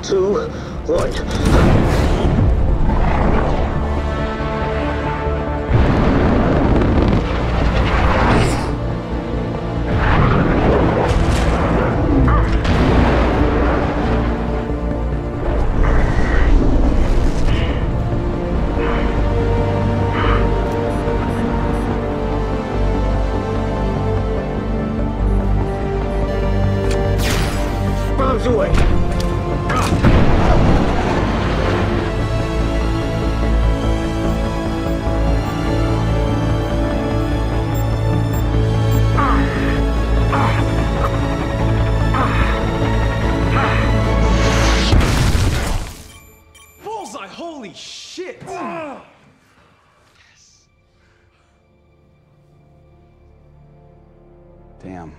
What? Bombs away! Holy shit! Yes. Damn.